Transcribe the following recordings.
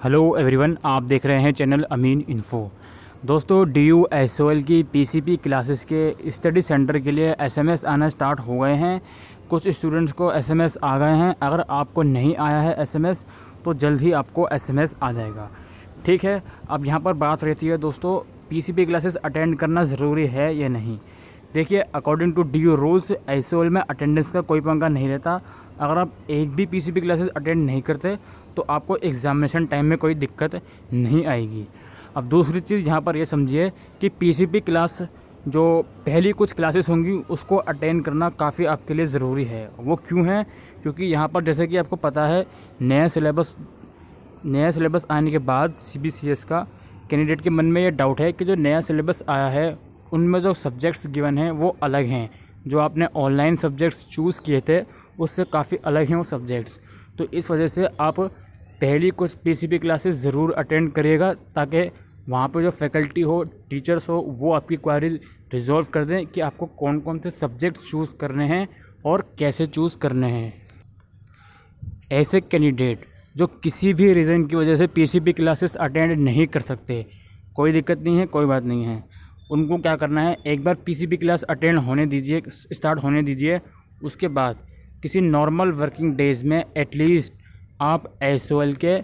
Hello everyone आप देख रहे हैं चैनल अमीन इन्फो दोस्तों D U S O L की पीसीपी क्लासेस के स्टडी सेंटर के लिए एसएमएस आना स्टार्ट हो गए हैं। कुछ स्टूडेंट्स को एसएमएस आ गए हैं। अगर आपको नहीं आया है एसएमएस तो जल्द ही आपको एसएमएस आ जाएगा। ठीक है, अब यहाँ पर बात रहती है दोस्तों पीसीपी क्लासेस अटेंड करना ज़रूरी है या नहीं? देखिए according to D U rules S में अटेंडेंस का कोई पंगा नहीं रहता। अगर आप एक भी पीसीपी क्लासेस अटेंड नहीं करते तो आपको एग्ज़ामिनेशन टाइम में कोई दिक्कत नहीं आएगी। अब दूसरी चीज़ यहाँ पर ये समझिए कि पीसीपी क्लास जो पहली कुछ क्लासेस होंगी, उसको अटेंड करना काफ़ी आपके लिए ज़रूरी है। वो क्यों है? क्योंकि यहाँ पर जैसे कि आपको पता है, नया सिलेबस नया सिलेबस आने के बाद सी का कैंडिडेट के मन में ये डाउट है कि जो नया सिलेबस आया है, उनमें जो सब्जेक्ट्स गिवन हैं, वो अलग हैं। जो आपने ऑनलाइन सब्जेक्ट्स चूज़ किए थे उससे काफ़ी अलग हैं वो सब्जेक्ट्स तो इस वजह से आप पहली कुछ पीसीपी क्लासेस ज़रूर अटेंड करिएगा ताकि वहाँ पर जो फैकल्टी हो टीचर्स हो, वो आपकी क्वारीज रिजॉल्व कर दें कि आपको कौन कौन से सब्जेक्ट चूज़ करने हैं और कैसे चूज़ करने हैं। ऐसे कैंडिडेट जो किसी भी रीज़न की वजह से पीसीपी क्लासेस अटेंड नहीं कर सकते, कोई दिक्कत नहीं है, कोई बात नहीं है। उनको क्या करना है, एक बार पीसीपी क्लास अटेंड होने दीजिए स्टार्ट होने दीजिए, उसके बाद किसी नॉर्मल वर्किंग डेज़ में एटलीस्ट आप एसओएल के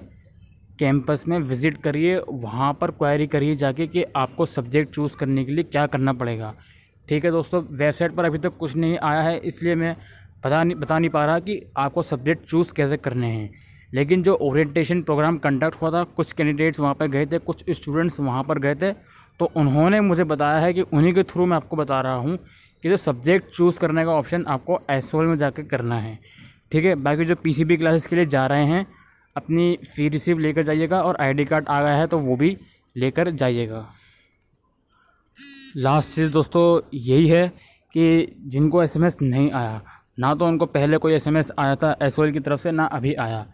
कैंपस में विज़िट करिए, वहाँ पर क्वायरी करिए जाके कि आपको सब्जेक्ट चूज़ करने के लिए क्या करना पड़ेगा। ठीक है दोस्तों वेबसाइट पर अभी तक कुछ नहीं आया है, इसलिए मैं बता नहीं बता नहीं पा रहा कि आपको सब्जेक्ट चूज़ कैसे करने हैं। लेकिन जो ओरिएंटेशन प्रोग्राम कंडक्ट हुआ था, कुछ कैंडिडेट्स वहाँ पर गए थे, कुछ स्टूडेंट्स वहाँ पर गए थे तो उन्होंने मुझे बताया है कि उन्हीं के थ्रू मैं आपको बता रहा हूँ कि जो सब्जेक्ट चूज़ करने का ऑप्शन आपको एसओएल में जाकर करना है। ठीक है? बाकी जो पीसीबी क्लासेस के लिए जा रहे हैं, अपनी फ़ी रिसीव लेकर जाइएगा और आईडी कार्ड आ गया है तो वो भी लेकर जाइएगा। लास्ट चीज़ दोस्तों, यही है कि जिनको एसएमएस नहीं आया, ना तो उनको पहले कोई एसएमएस आया था एसओएल की तरफ़ से, ना अभी आया।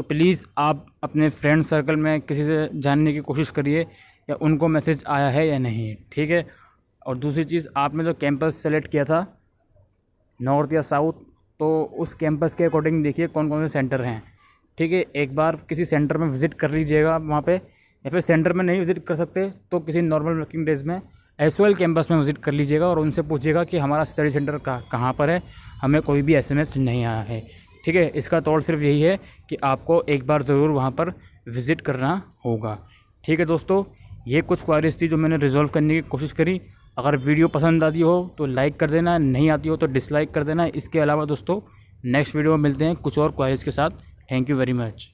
तो प्लीज़ आप अपने फ्रेंड सर्कल में किसी से जानने की कोशिश करिए या उनको मैसेज आया है या नहीं, ठीक है? और दूसरी चीज़, आपने जो कैंपस सेलेक्ट किया था नॉर्थ या साउथ तो उस कैंपस के अकॉर्डिंग देखिए कौन कौन से सेंटर हैं, ठीक है? एक बार किसी सेंटर में विज़िट कर लीजिएगा वहाँ पे, या फिर सेंटर में नहीं विज़िट कर सकते तो किसी नॉर्मल वर्किंग डेज़ में एस कैंपस में विज़िट कर लीजिएगा और उनसे पूछिएगा कि हमारा स्टडी सेंटर कहाँ पर है, हमें कोई भी एसएमएस नहीं आया है। ठीक है, इसका तौर सिर्फ़ यही है कि आपको एक बार ज़रूर वहाँ पर विज़िट करना होगा। ठीक है दोस्तों, ये कुछ क्वारीज थी जो मैंने रिजॉल्व करने की कोशिश करी। अगर वीडियो पसंद आती हो तो लाइक कर देना, नहीं आती हो तो डिसलाइक कर देना। इसके अलावा दोस्तों नेक्स्ट वीडियो में मिलते हैं कुछ और क्वारीज के साथ। Thank you very much